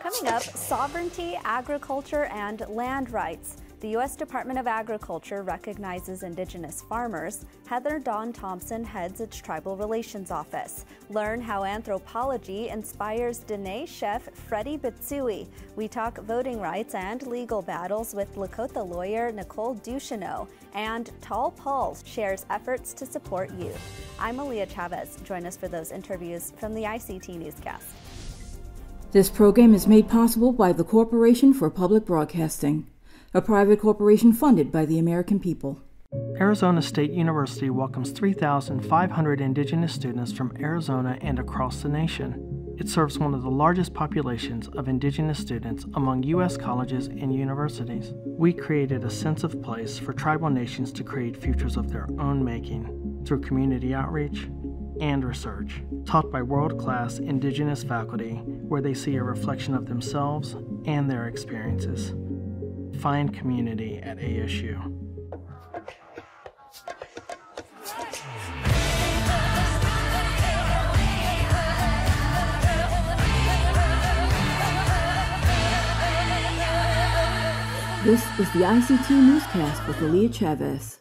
Coming up, sovereignty, agriculture, and land rights. The U.S. Department of Agriculture recognizes Indigenous farmers. Heather Dawn Thompson heads its Tribal Relations Office. Learn how anthropology inspires Diné chef Freddie Bitsoie. We talk voting rights and legal battles with Lakota lawyer Nicole Ducheneaux. And Tall Paul shares efforts to support youth. I'm Aaliyah Chavez. Join us for those interviews from the ICT Newscast. This program is made possible by the Corporation for Public Broadcasting a private corporation funded by the American people. Arizona State University welcomes 3,500 Indigenous students from Arizona and across the nation. It serves one of the largest populations of Indigenous students among U.S. colleges and universities. We created a sense of place for tribal nations to create futures of their own making through community outreach and research, taught by world class Indigenous faculty where they see a reflection of themselves and their experiences find community at ASU. This is the ICT Newscast with Aaliyah Chavez.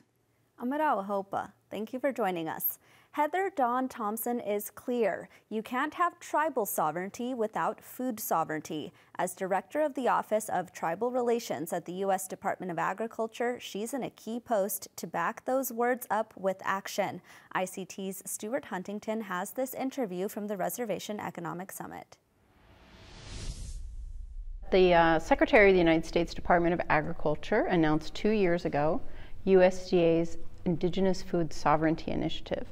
I'm Amara Hopa, thank you for joining us. Heather Dawn Thompson is clear. You can't have tribal sovereignty without food sovereignty. As director of the Office of Tribal Relations at the U.S. Department of Agriculture, she's in a key post to back those words up with action. ICT's Stewart Huntington has this interview from the Reservation Economic Summit. The uh, Secretary of the United States Department of Agriculture announced two years ago USDA's Indigenous Food Sovereignty Initiative.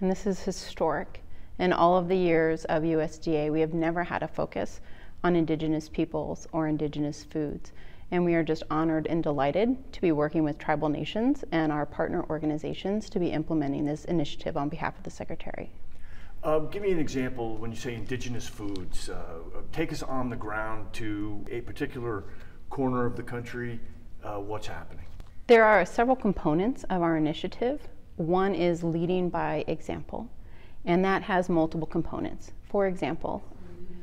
And this is historic. In all of the years of USDA, we have never had a focus on Indigenous peoples or Indigenous foods. And we are just honored and delighted to be working with tribal nations and our partner organizations to be implementing this initiative on behalf of the Secretary. Uh, give me an example when you say indigenous foods. Uh, take us on the ground to a particular corner of the country. Uh, what's happening? There are several components of our initiative. One is leading by example, and that has multiple components. For example,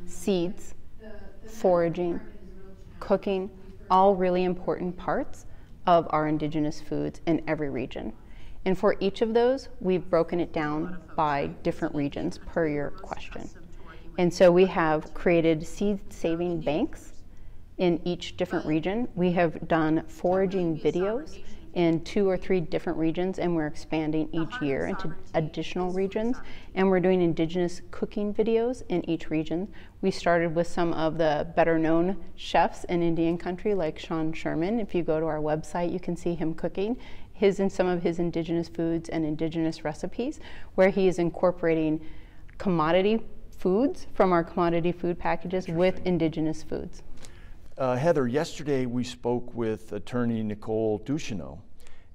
seeds, foraging, cooking, all really important parts of our indigenous foods in every region. And for each of those, we've broken it down by different regions per your question. And so we have created seed saving banks in each different region. We have done foraging videos in two or three different regions, and we're expanding each year into additional regions. And we're doing indigenous cooking videos in each region. We started with some of the better known chefs in Indian country, like Sean Sherman. If you go to our website, you can see him cooking his and some of his indigenous foods and indigenous recipes, where he is incorporating commodity foods from our commodity food packages with indigenous foods. Uh, Heather, yesterday we spoke with attorney Nicole Ducheneaux,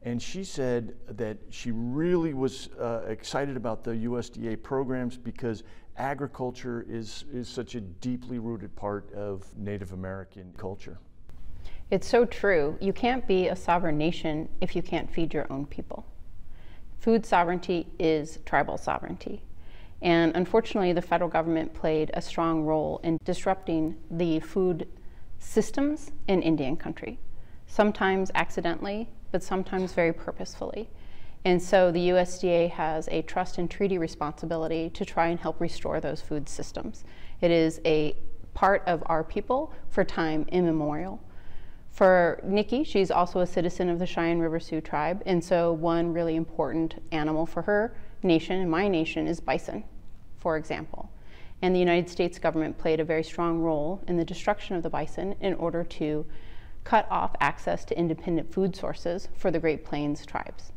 and she said that she really was uh, excited about the USDA programs because agriculture is, is such a deeply rooted part of Native American culture. It's so true. You can't be a sovereign nation if you can't feed your own people. Food sovereignty is tribal sovereignty. And unfortunately, the federal government played a strong role in disrupting the food systems in Indian country, sometimes accidentally, but sometimes very purposefully. And so the USDA has a trust and treaty responsibility to try and help restore those food systems. It is a part of our people for time immemorial. For Nikki, she's also a citizen of the Cheyenne River Sioux tribe, and so one really important animal for her nation and my nation is bison, for example and the United States government played a very strong role in the destruction of the bison in order to cut off access to independent food sources for the Great Plains tribes.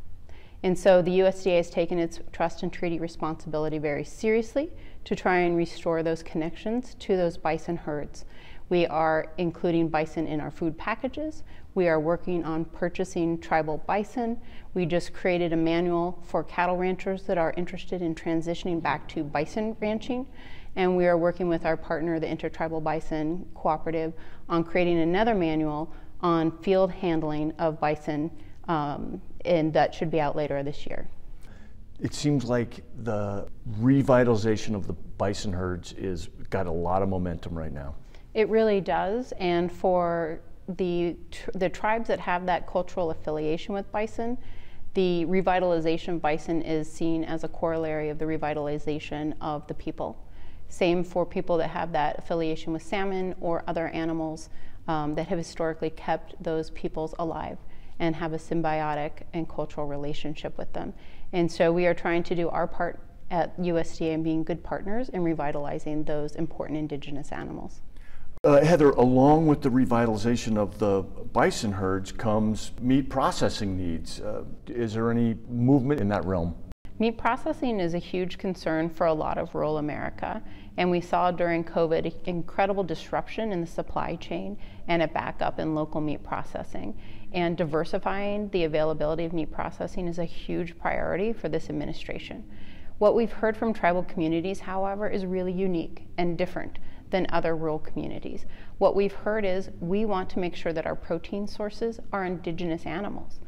And so the USDA has taken its trust and treaty responsibility very seriously to try and restore those connections to those bison herds. We are including bison in our food packages. We are working on purchasing tribal bison. We just created a manual for cattle ranchers that are interested in transitioning back to bison ranching and we are working with our partner, the Intertribal Bison Cooperative, on creating another manual on field handling of bison, um, and that should be out later this year. It seems like the revitalization of the bison herds is got a lot of momentum right now. It really does, and for the the tribes that have that cultural affiliation with bison, the revitalization of bison is seen as a corollary of the revitalization of the people. Same for people that have that affiliation with salmon or other animals um, that have historically kept those peoples alive and have a symbiotic and cultural relationship with them. And so we are trying to do our part at USDA and being good partners in revitalizing those important indigenous animals. Uh, Heather, along with the revitalization of the bison herds comes meat processing needs. Uh, is there any movement in that realm? Meat processing is a huge concern for a lot of rural America, and we saw during COVID incredible disruption in the supply chain and a backup in local meat processing. And diversifying the availability of meat processing is a huge priority for this administration. What we've heard from tribal communities, however, is really unique and different than other rural communities. What we've heard is we want to make sure that our protein sources are indigenous animals.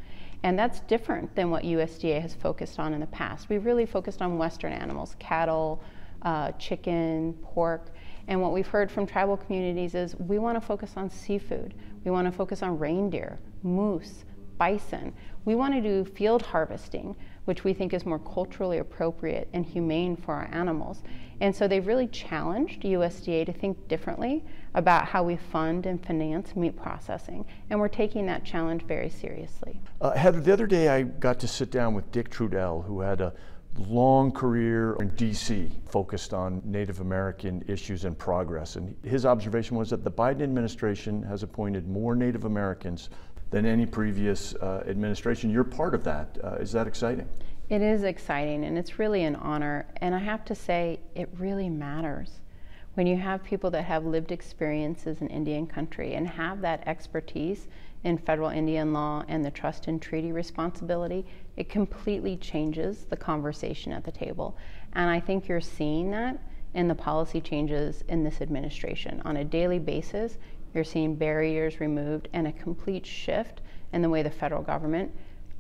And that's different than what USDA has focused on in the past. We've really focused on Western animals, cattle, uh, chicken, pork. And what we've heard from tribal communities is we want to focus on seafood. We want to focus on reindeer, moose, bison. We want to do field harvesting, which we think is more culturally appropriate and humane for our animals. And so they've really challenged USDA to think differently about how we fund and finance meat processing. And we're taking that challenge very seriously. Uh, Heather, the other day I got to sit down with Dick Trudell, who had a long career in DC focused on Native American issues and progress. And his observation was that the Biden administration has appointed more Native Americans than any previous uh, administration. You're part of that. Uh, is that exciting? It is exciting and it's really an honor. And I have to say, it really matters. When you have people that have lived experiences in Indian country and have that expertise in federal Indian law and the trust and treaty responsibility, it completely changes the conversation at the table. And I think you're seeing that in the policy changes in this administration. On a daily basis, you're seeing barriers removed and a complete shift in the way the federal government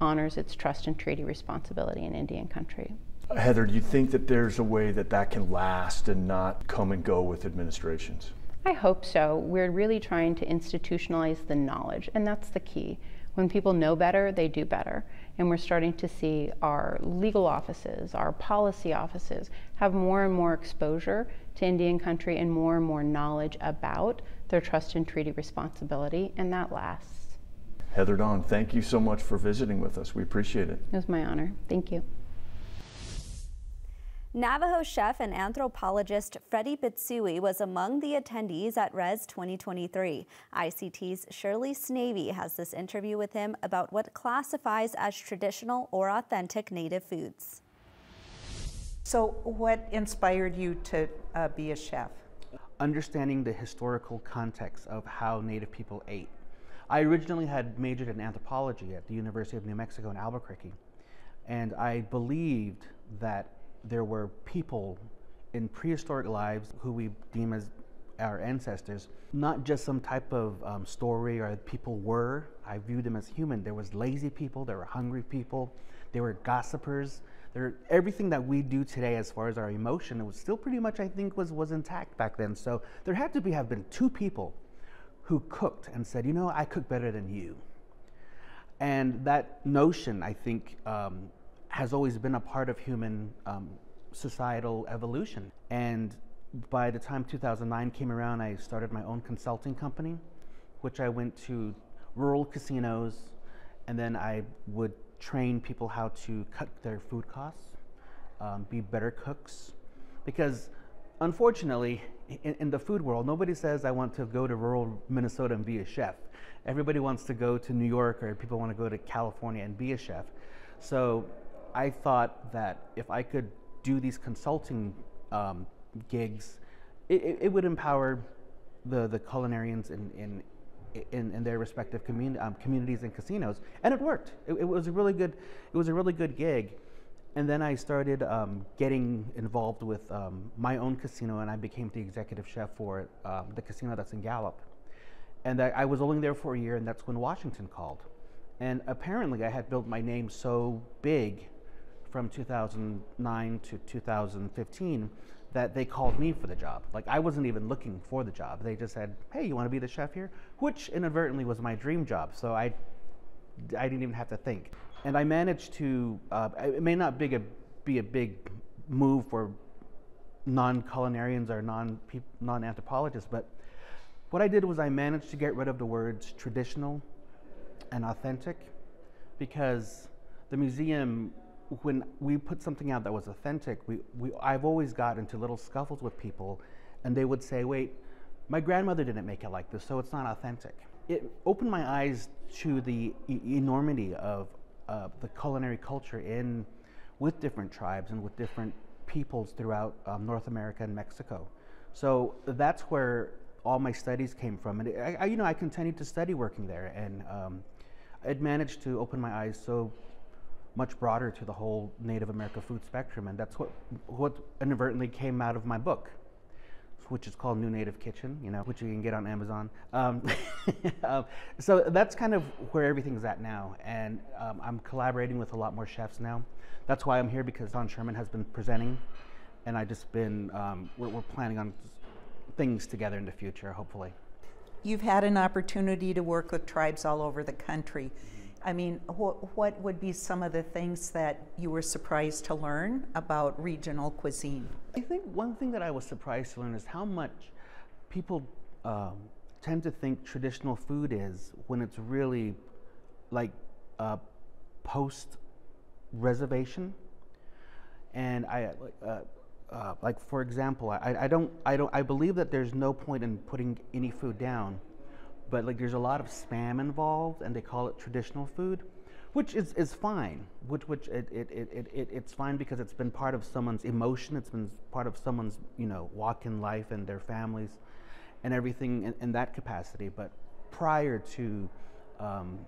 honors its trust and treaty responsibility in Indian country. Heather, do you think that there's a way that that can last and not come and go with administrations? I hope so. We're really trying to institutionalize the knowledge, and that's the key. When people know better, they do better. And we're starting to see our legal offices, our policy offices have more and more exposure to Indian country and more and more knowledge about their trust and treaty responsibility, and that lasts. Heather Dawn, thank you so much for visiting with us. We appreciate it. It was my honor. Thank you. Navajo chef and anthropologist Freddie Bitsoie was among the attendees at RES 2023. ICT's Shirley Sneve has this interview with him about what classifies as traditional or authentic Native foods. So, what inspired you to uh, be a chef? Understanding the historical context of how Native people ate. I originally had majored in anthropology at the University of New Mexico in Albuquerque, and I believed that there were people in prehistoric lives who we deem as our ancestors, not just some type of um, story or people were. I viewed them as human. There was lazy people, there were hungry people, there were gossipers. There, everything that we do today, as far as our emotion, it was still pretty much, I think, was was intact back then. So there had to be have been two people who cooked and said, you know, I cook better than you. And that notion, I think, um, has always been a part of human um, societal evolution. And by the time 2009 came around, I started my own consulting company, which I went to rural casinos, and then I would train people how to cut their food costs, um, be better cooks. Because unfortunately, in, in, the food world, nobody says, I want to go to rural Minnesota and be a chef. Everybody wants to go to New York or people want to go to California and be a chef. So I thought that if I could do these consulting um, gigs, it, it, would empower the, the culinarians in, in, in, in their respective um, communities and casinos. And it worked. It, it, was a really good, it was a really good gig and then I started um, getting involved with um, my own casino, and I became the executive chef for um, the casino that's in Gallup. And I, I was only there for a year, and that's when Washington called. And apparently, I had built my name so big from 2009 to 2015 that they called me for the job. Like I wasn't even looking for the job. They just said, "Hey, you want to be the chef here?" Which inadvertently was my dream job. So I, I didn't even have to think. And I managed to. Uh, it may not be a be a big move for non-culinarians or non non-anthropologists, but what I did was I managed to get rid of the words traditional and authentic because the museum when we put something out that was authentic, we, we, I've always got into little scuffles with people, and they would say, wait, my grandmother didn't make it like this, so it's not authentic. It opened my eyes to the e- enormity of uh, the culinary culture in with different tribes and with different peoples throughout um, North America and Mexico. So that's where all my studies came from, and I, I you know I continued to study working there, and um, it managed to open my eyes so much broader to the whole Native America food spectrum, and that's what what inadvertently came out of my book, which is called New Native Kitchen, you know, which you can get on Amazon. Um, um, so that's kind of where everything's at now, and um, I'm collaborating with a lot more chefs now. That's why I'm here because Don Sherman has been presenting, and I just been um, we're, we're planning on things together in the future, hopefully. You've had an opportunity to work with tribes all over the country. I mean, what, what would be some of the things that you were surprised to learn about regional cuisine? I think one thing that I was surprised to learn is how much people um, tend to think traditional food is when it's really like uh, post reservation. And I, uh, uh, like for example, I, I don't, I don't, I believe that there's no point in putting any food down but like there's a lot of spam involved and they call it traditional food which is, is fine which which it, it, it, it, it's fine because it's been part of someone's emotion it's been part of someone's you know walk in life and their families and everything in, in that capacity. But prior to um,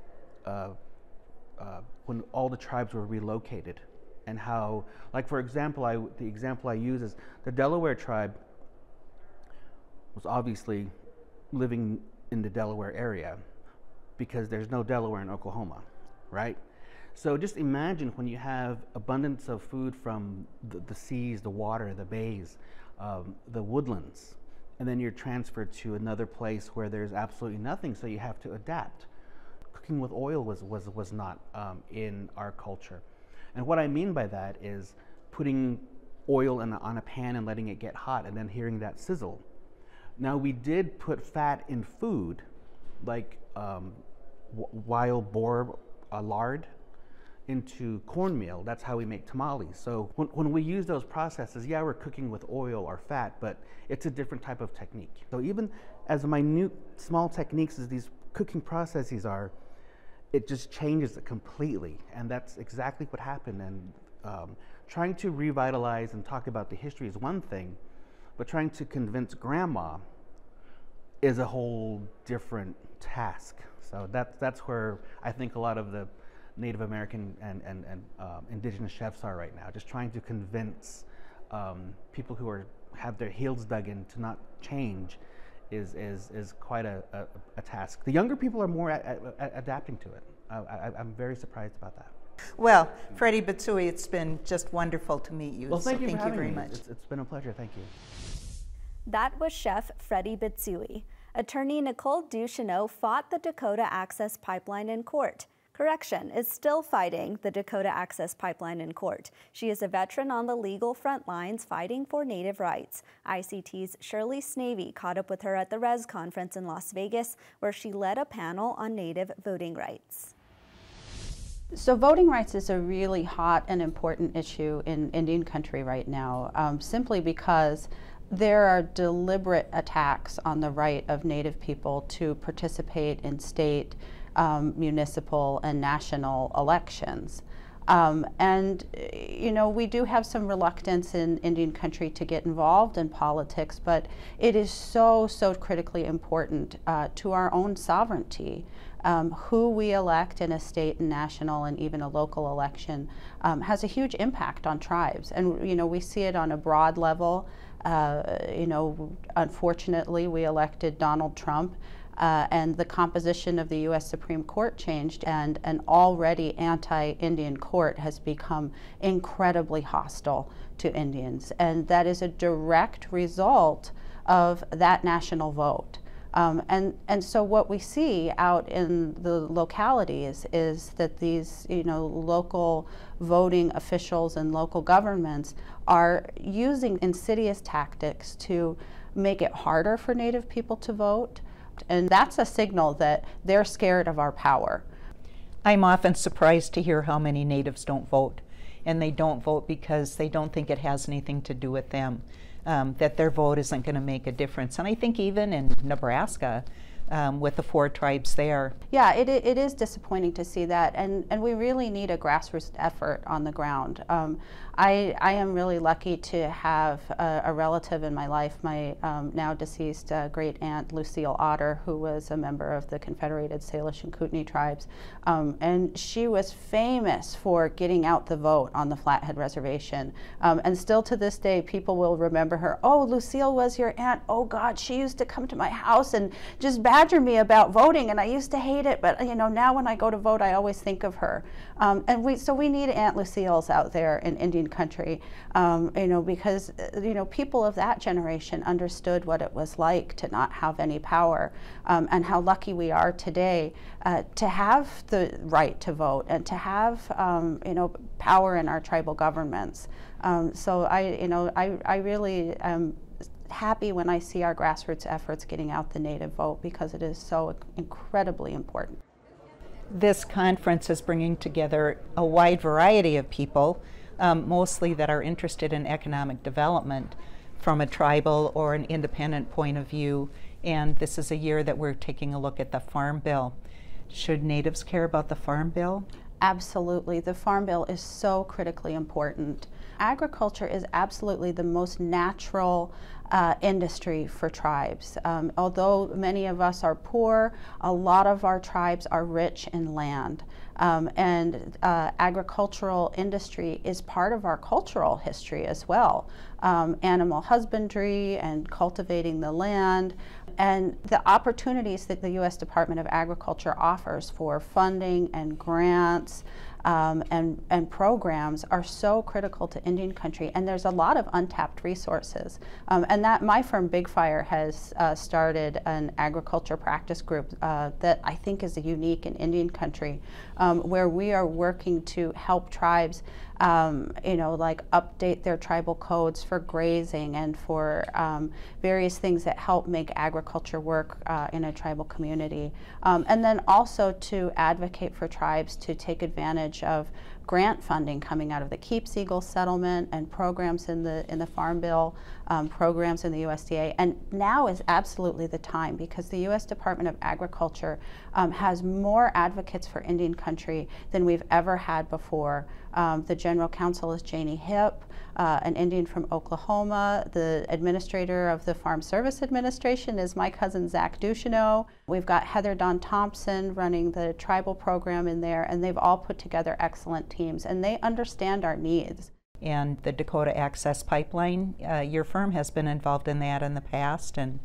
uh, uh, when all the tribes were relocated and how like for example I, the example i use is the delaware tribe was obviously living in the Delaware area because there's no Delaware in Oklahoma, right? So just imagine when you have abundance of food from the, the seas, the water, the bays, um, the woodlands, and then you're transferred to another place where there's absolutely nothing, so you have to adapt. Cooking with oil was, was, was not um, in our culture. And what I mean by that is putting oil a, on a pan and letting it get hot and then hearing that sizzle. Now, we did put fat in food, like um, wild boar uh, lard, into cornmeal. That's how we make tamales. So when, when we use those processes, yeah, we're cooking with oil or fat, but it's a different type of technique. So even as minute, small techniques as these cooking processes are, it just changes it completely. And that's exactly what happened. And um, trying to revitalize and talk about the history is one thing, but trying to convince grandma is a whole different task. So that's, that's where I think a lot of the Native American and, and, and um, indigenous chefs are right now, just trying to convince um, people who are, have their heels dug in to not change is, is, is quite a, a, a task. The younger people are more a, adapting to it. I, am very surprised about that. Well, Freddie Bitsoie, it's been just wonderful to meet you. Well, thank so you, thank you very me. much. It's, it's been a pleasure. Thank you. That was Chef Freddie Bitsoie. Attorney Nicole Ducheneaux fought the Dakota Access Pipeline in court. Correction is still fighting the Dakota Access Pipeline in court. She is a veteran on the legal front lines fighting for Native rights. ICT's Shirley Sneve caught up with her at the RES conference in Las Vegas, where she led a panel on Native voting rights. So voting rights is a really hot and important issue in Indian country right now, um, simply because there are deliberate attacks on the right of Native people to participate in state, um, municipal, and national elections. Um, and, you know, we do have some reluctance in Indian country to get involved in politics, but it is so, so critically important uh, to our own sovereignty um, who we elect in a state and national and even a local election um, has a huge impact on tribes. And, you know, we see it on a broad level. Uh, you know, unfortunately, we elected Donald Trump. uh, and the composition of the U.S. Supreme Court changed, and an already anti Indian court has become incredibly hostile to Indians. And that is a direct result of that national vote. Um, and, and so what we see out in the localities is that these you know, local voting officials and local governments are using insidious tactics to make it harder for Native people to vote. And that's a signal that they're scared of our power. I'm often surprised to hear how many Natives don't vote. And they don't vote because they don't think it has anything to do with them, um, that their vote isn't going to make a difference. And I think even in Nebraska, um, with the four tribes there. Yeah, it, it is disappointing to see that, and, and we really need a grassroots effort on the ground. Um, I, I am really lucky to have a, a relative in my life, my um, now deceased uh, great aunt Lucille Otter, who was a member of the Confederated Salish and Kootenai tribes. Um, and she was famous for getting out the vote on the Flathead Reservation. Um, and still to this day, people will remember her. Oh, Lucille was your aunt. Oh, God, she used to come to my house and just badger me about voting. And I used to hate it. But, you know, now when I go to vote, I always think of her. Um, and we, so we need Aunt Lucille's out there in Indian country, um, you know, because uh, you know people of that generation understood what it was like to not have any power, um, and how lucky we are today uh, to have the right to vote and to have um, you know power in our tribal governments. Um, so I, you know, I, I really am happy when I see our grassroots efforts getting out the native vote because it is so incredibly important. This conference is bringing together a wide variety of people um, mostly that are interested in economic development from a tribal or an independent point of view. And this is a year that we're taking a look at the Farm Bill. Should natives care about the Farm Bill? Absolutely. The Farm Bill is so critically important. Agriculture is absolutely the most natural uh, industry for tribes. Um, although many of us are poor, a lot of our tribes are rich in land. Um, and uh, agricultural industry is part of our cultural history as well. Um, animal husbandry and cultivating the land, and the opportunities that the U.S. Department of Agriculture offers for funding and grants um, and, and programs are so critical to Indian country, and there's a lot of untapped resources. Um, and that my firm Big Fire has uh, started an agriculture practice group uh, that I think is unique in Indian country, um, where we are working to help tribes um, you know, like update their tribal codes for grazing and for um, various things that help make agriculture work uh, in a tribal community. Um, and then also to advocate for tribes to take advantage of grant funding coming out of the Keepseagle settlement and programs in the in the Farm Bill, um, programs in the USDA. And now is absolutely the time because the U.S. Department of Agriculture um, has more advocates for Indian country than we've ever had before. Um, the General Counsel is Janie Hipp, uh, an Indian from Oklahoma. The administrator of the Farm Service Administration is my cousin Zach Ducheneaux. We've got Heather Dawn Thompson running the tribal program in there, and they've all put together excellent teams, and they understand our needs. And the Dakota Access Pipeline, uh, your firm has been involved in that in the past, and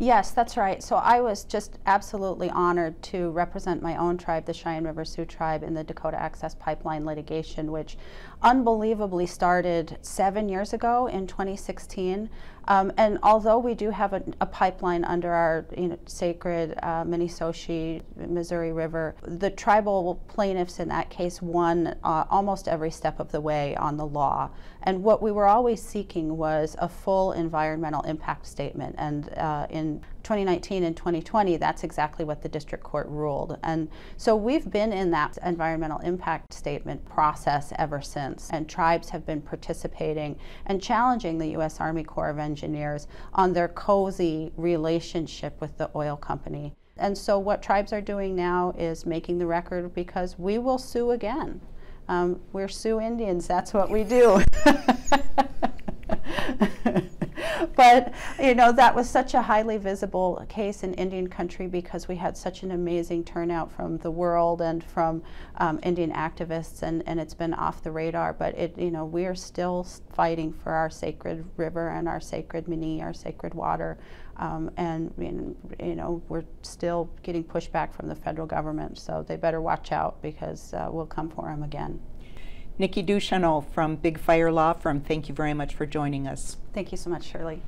Yes, that's right. So I was just absolutely honored to represent my own tribe, the Cheyenne River Sioux tribe, in the Dakota Access Pipeline litigation, which unbelievably started seven years ago in 2016. Um, and although we do have a, a pipeline under our you know, sacred uh, Missouri River, the tribal plaintiffs in that case won uh, almost every step of the way on the law. And what we were always seeking was a full environmental impact statement. And uh, in 2019 and 2020, that's exactly what the district court ruled. And so we've been in that environmental impact statement process ever since. And tribes have been participating and challenging the U.S. Army Corps of Engineers on their cozy relationship with the oil company. And so what tribes are doing now is making the record because we will sue again. Um, we're Sioux Indians, that's what we do. but you know that was such a highly visible case in Indian country because we had such an amazing turnout from the world and from um, Indian activists, and, and it's been off the radar. But it, you know, we are still fighting for our sacred river and our sacred mni, our sacred water. Um, and you know we're still getting pushback from the federal government, so they better watch out because uh, we'll come for them again. Nikki Ducheneaux from Big Fire Law Firm, thank you very much for joining us. Thank you so much, Shirley.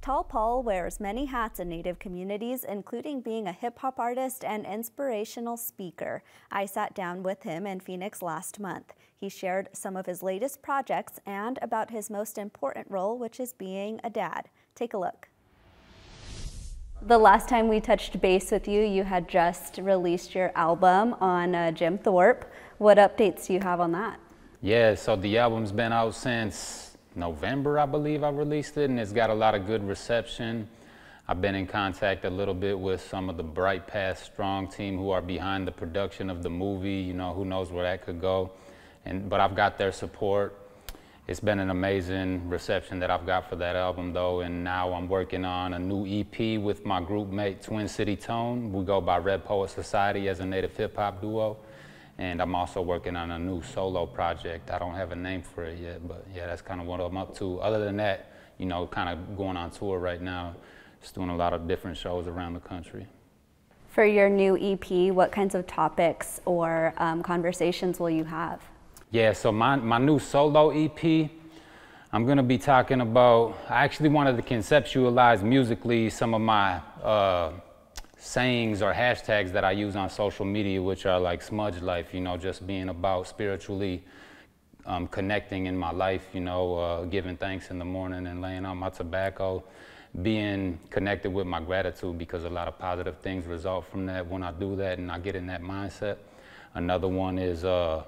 Tall Paul wears many hats in Native communities, including being a hip hop artist and inspirational speaker. I sat down with him in Phoenix last month. He shared some of his latest projects and about his most important role, which is being a dad. Take a look. The last time we touched base with you, you had just released your album on uh, Jim Thorpe. What updates do you have on that? Yeah, so the album's been out since November, I believe I released it, and it's got a lot of good reception. I've been in contact a little bit with some of the Bright Path Strong team who are behind the production of the movie. You know, who knows where that could go. And, but I've got their support it's been an amazing reception that I've got for that album though and now I'm working on a new EP with my group mate Twin City Tone. We go by Red Poet Society as a native hip hop duo and I'm also working on a new solo project. I don't have a name for it yet but yeah that's kind of what I'm up to. Other than that, you know, kind of going on tour right now, just doing a lot of different shows around the country. For your new EP, what kinds of topics or um, conversations will you have? Yeah, so my, my new solo EP, I'm gonna be talking about, I actually wanted to conceptualize musically some of my uh, sayings or hashtags that I use on social media, which are like smudge life, you know, just being about spiritually um, connecting in my life, you know, uh, giving thanks in the morning and laying out my tobacco, being connected with my gratitude because a lot of positive things result from that when I do that and I get in that mindset. Another one is uh,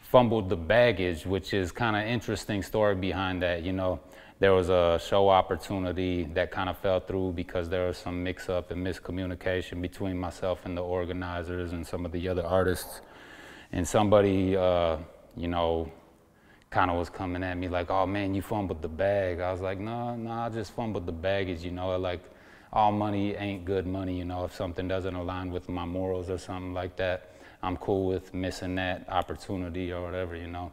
fumbled the baggage, which is kind of interesting story behind that. You know, there was a show opportunity that kind of fell through because there was some mix up and miscommunication between myself and the organizers and some of the other artists. And somebody, uh, you know, kind of was coming at me like, oh man, you fumbled the bag. I was like, no, no, I just fumbled the baggage, you know, like all money ain't good money, you know, if something doesn't align with my morals or something like that I'm cool with missing that opportunity or whatever, you know,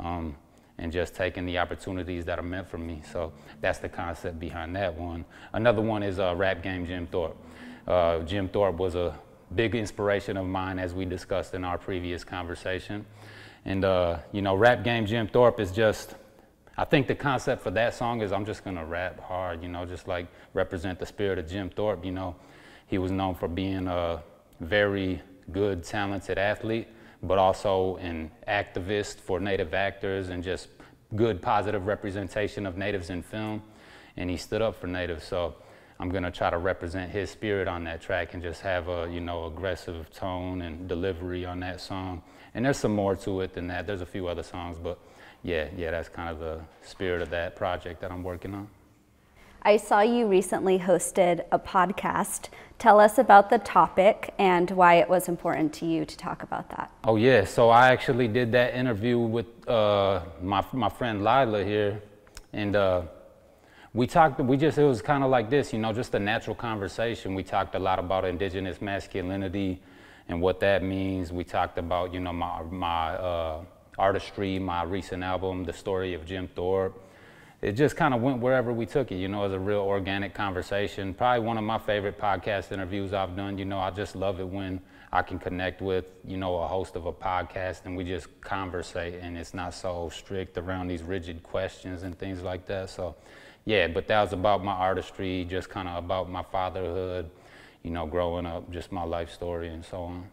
um, and just taking the opportunities that are meant for me. So that's the concept behind that one. Another one is uh, Rap Game Jim Thorpe. Uh, Jim Thorpe was a big inspiration of mine as we discussed in our previous conversation. And, uh, you know, Rap Game Jim Thorpe is just, I think the concept for that song is I'm just gonna rap hard, you know, just like represent the spirit of Jim Thorpe, you know. He was known for being a very good, talented athlete, but also an activist for Native actors and just good, positive representation of Natives in film. And he stood up for Natives. So I'm gonna try to represent his spirit on that track and just have a, you know, aggressive tone and delivery on that song. And there's some more to it than that. There's a few other songs, but yeah, yeah, that's kind of the spirit of that project that I'm working on. I saw you recently hosted a podcast. Tell us about the topic and why it was important to you to talk about that. Oh, yeah. So I actually did that interview with uh, my, my friend Lila here. And uh, we talked, we just, it was kind of like this, you know, just a natural conversation. We talked a lot about indigenous masculinity and what that means. We talked about, you know, my, my uh, artistry, my recent album, The Story of Jim Thorpe it just kind of went wherever we took it, you know, as a real organic conversation. Probably one of my favorite podcast interviews I've done. You know, I just love it when I can connect with, you know, a host of a podcast and we just conversate and it's not so strict around these rigid questions and things like that. So, yeah, but that was about my artistry, just kind of about my fatherhood, you know, growing up, just my life story and so on.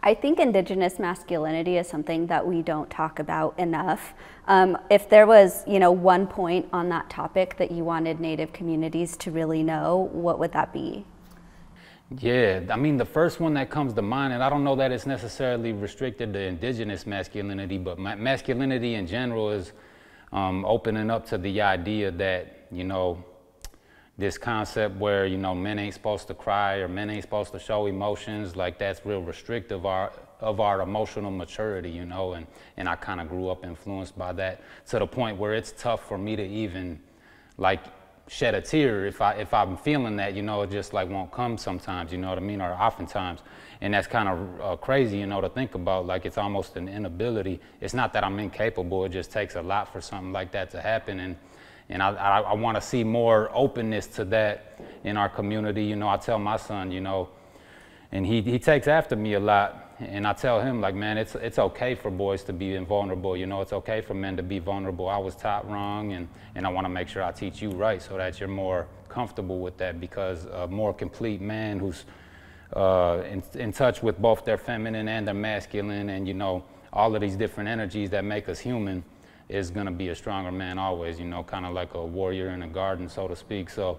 I think Indigenous masculinity is something that we don't talk about enough. Um, if there was, you know, one point on that topic that you wanted Native communities to really know, what would that be? Yeah, I mean, the first one that comes to mind, and I don't know that it's necessarily restricted to indigenous masculinity, but ma masculinity in general is um, opening up to the idea that, you know, this concept where you know men ain't supposed to cry or men ain't supposed to show emotions like that's real restrictive our of our emotional maturity, you know, and, and I kind of grew up influenced by that to the point where it's tough for me to even like shed a tear if I if I'm feeling that, you know, it just like won't come sometimes, you know what I mean, or oftentimes, and that's kind of uh, crazy, you know, to think about. Like it's almost an inability. It's not that I'm incapable. It just takes a lot for something like that to happen, and and I I, I want to see more openness to that in our community. You know, I tell my son, you know, and he he takes after me a lot and I tell him like, man, it's it's okay for boys to be vulnerable. You know, it's okay for men to be vulnerable. I was taught wrong, and and I want to make sure I teach you right so that you're more comfortable with that. Because a more complete man who's uh, in, in touch with both their feminine and their masculine, and you know, all of these different energies that make us human, is going to be a stronger man always. You know, kind of like a warrior in a garden, so to speak. So.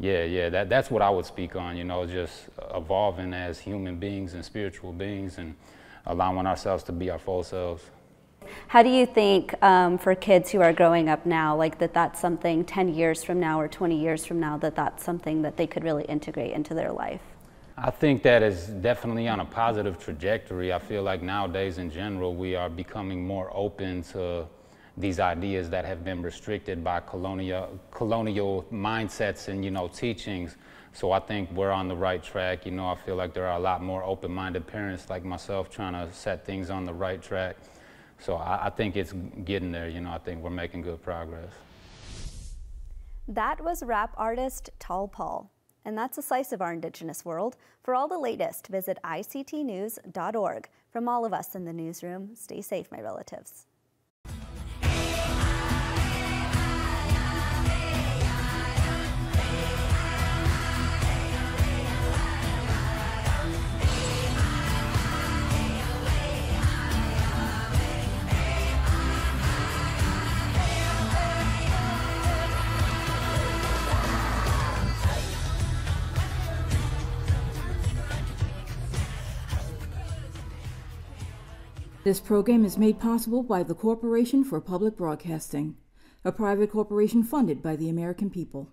Yeah, yeah, that, that's what I would speak on, you know, just evolving as human beings and spiritual beings and allowing ourselves to be our full selves. How do you think um, for kids who are growing up now, like that that's something 10 years from now or 20 years from now, that that's something that they could really integrate into their life? I think that is definitely on a positive trajectory. I feel like nowadays in general, we are becoming more open to these ideas that have been restricted by colonial colonial mindsets and you know teachings. So I think we're on the right track. You know, I feel like there are a lot more open-minded parents like myself trying to set things on the right track. So I, I think it's getting there. You know, I think we're making good progress. That was rap artist Tall Paul. And that's a slice of our Indigenous world. For all the latest, visit ictnews.org. From all of us in the newsroom, stay safe, my relatives. This program is made possible by the Corporation for Public Broadcasting, a private corporation funded by the American people.